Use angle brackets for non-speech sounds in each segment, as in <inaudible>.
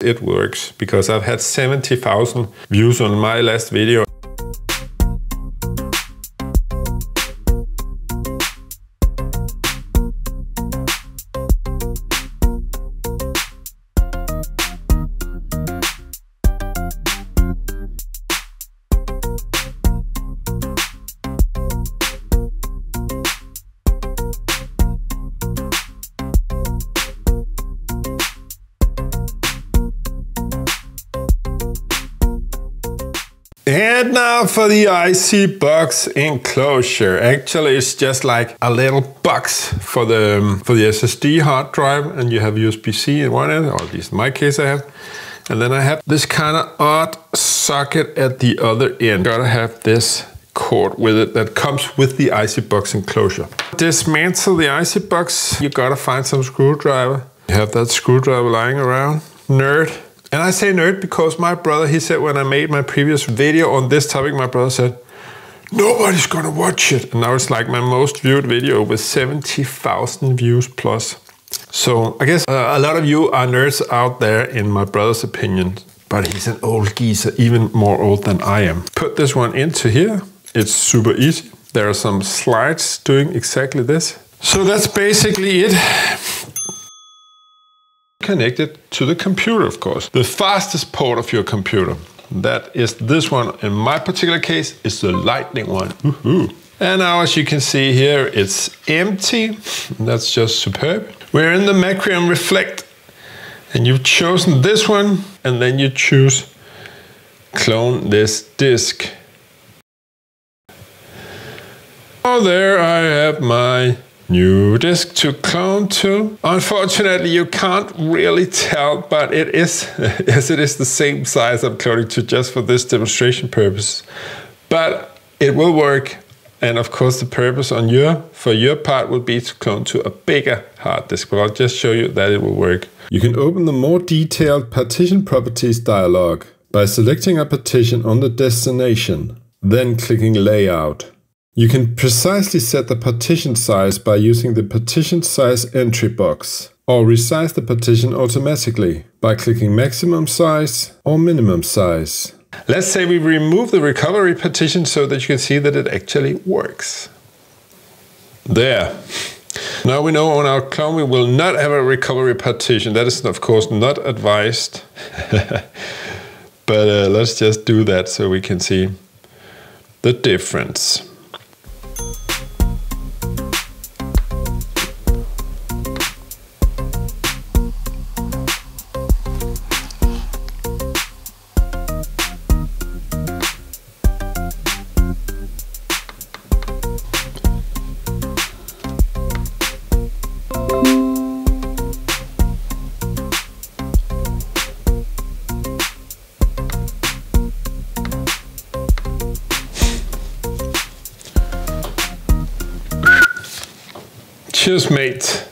it works because I've had 70,000 views on my last video And now for the Icy box enclosure. Actually, it's just like a little box for the um, for the SSD hard drive, and you have USB-C in one end, or at least in my case I have. And then I have this kind of odd socket at the other end. Gotta have this cord with it that comes with the Icy box enclosure. Dismantle the Icy box, you gotta find some screwdriver. You have that screwdriver lying around. Nerd, and I say nerd because my brother, he said when I made my previous video on this topic, my brother said, nobody's gonna watch it. And now it's like my most viewed video with 70,000 views plus. So I guess uh, a lot of you are nerds out there in my brother's opinion, but he's an old geezer, even more old than I am. Put this one into here. It's super easy. There are some slides doing exactly this. So that's basically it connected to the computer, of course. The fastest port of your computer. That is this one. In my particular case, is the lightning one. And now as you can see here, it's empty. That's just superb. We're in the Macrium Reflect and you've chosen this one and then you choose clone this disk. Oh, there I have my new disk to clone to. Unfortunately, you can't really tell, but it is, <laughs> as it is the same size I'm cloning to just for this demonstration purpose. But it will work. And of course, the purpose on your, for your part would be to clone to a bigger hard disk, but I'll just show you that it will work. You can open the more detailed partition properties dialog by selecting a partition on the destination, then clicking layout. You can precisely set the partition size by using the partition size entry box, or resize the partition automatically by clicking maximum size or minimum size. Let's say we remove the recovery partition so that you can see that it actually works. There. Now we know on our clone we will not have a recovery partition. That is of course not advised. <laughs> but uh, let's just do that so we can see the difference. Cheers, mate.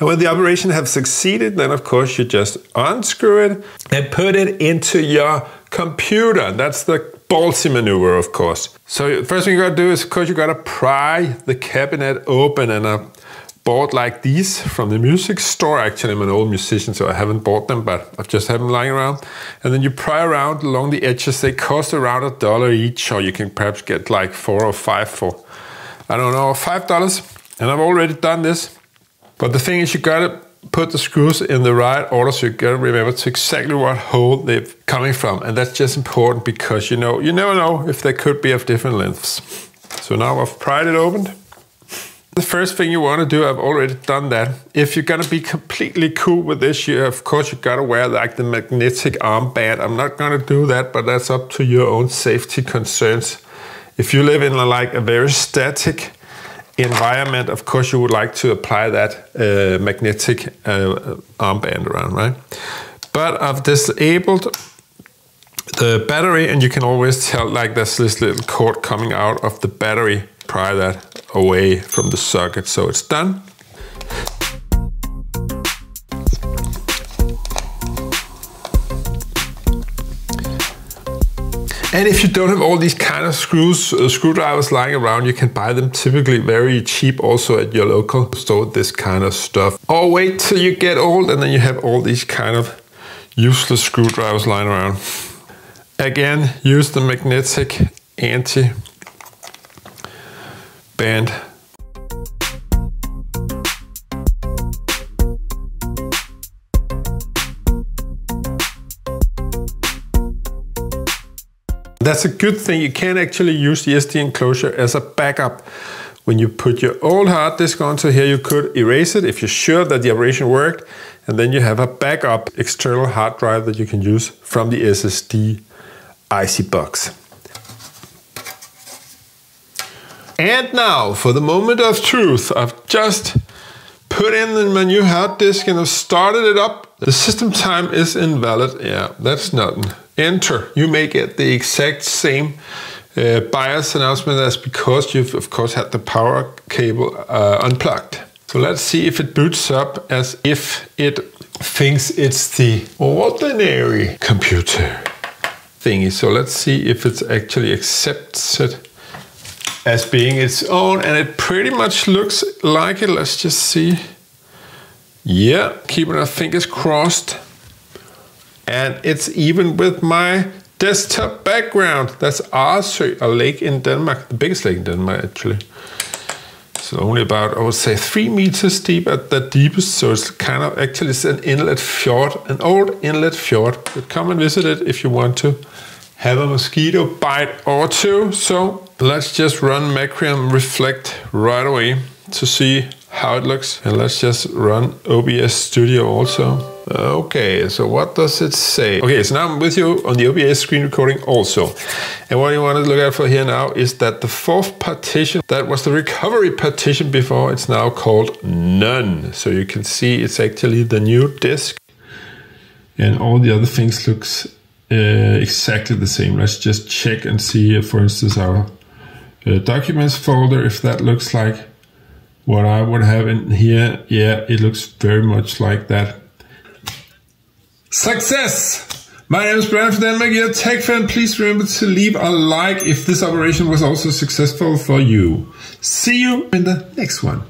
And when the operation have succeeded, then of course you just unscrew it and put it into your computer. That's the ballsy maneuver, of course. So first thing you gotta do is, of course, you gotta pry the cabinet open and I bought like these from the music store. Actually, I'm an old musician, so I haven't bought them, but I've just had them lying around. And then you pry around along the edges. They cost around a dollar each, or you can perhaps get like four or five for, I don't know, five dollars. And I've already done this. But the thing is, you gotta put the screws in the right order, so you gotta remember to exactly what hole they're coming from, and that's just important because you know you never know if they could be of different lengths. So now I've pried it open. The first thing you want to do, I've already done that. If you're gonna be completely cool with this, you of course you gotta wear like the magnetic armband. I'm not gonna do that, but that's up to your own safety concerns. If you live in like a very static environment, of course, you would like to apply that uh, magnetic uh, armband around, right? But I've disabled the battery, and you can always tell like there's this little cord coming out of the battery pry that away from the socket. So it's done. And if you don't have all these kind of screws, uh, screwdrivers lying around, you can buy them typically very cheap also at your local store, this kind of stuff. Or wait till you get old and then you have all these kind of useless screwdrivers lying around. Again, use the magnetic anti-band That's a good thing. You can actually use the SD enclosure as a backup. When you put your old hard disk onto here, you could erase it if you're sure that the operation worked. And then you have a backup external hard drive that you can use from the SSD Icy box. And now for the moment of truth. I've just put in my new hard disk and I've started it up. The system time is invalid. Yeah, that's nothing enter, you may get the exact same uh, BIOS announcement as because you've of course had the power cable uh, unplugged. So let's see if it boots up as if it thinks it's the ordinary computer thingy. So let's see if it actually accepts it as being its own and it pretty much looks like it. Let's just see. Yeah, keeping our fingers crossed. And it's even with my desktop background. That's Arresø, a lake in Denmark, the biggest lake in Denmark actually. So only about, I would say, three meters deep at the deepest. So it's kind of actually it's an inlet fjord, an old inlet fjord. But come and visit it if you want to have a mosquito bite or two. So let's just run Macrium Reflect right away to see how it looks. And let's just run OBS Studio also. Okay, so what does it say? Okay, so now I'm with you on the OBS screen recording also. And what you want to look at for here now is that the fourth partition, that was the recovery partition before, it's now called none. So you can see it's actually the new disk. And all the other things looks uh, exactly the same. Let's just check and see, for instance, our uh, documents folder, if that looks like what I would have in here. Yeah, it looks very much like that. Success! My name is Brian from Denmark, you're a tech fan. Please remember to leave a like if this operation was also successful for you. See you in the next one.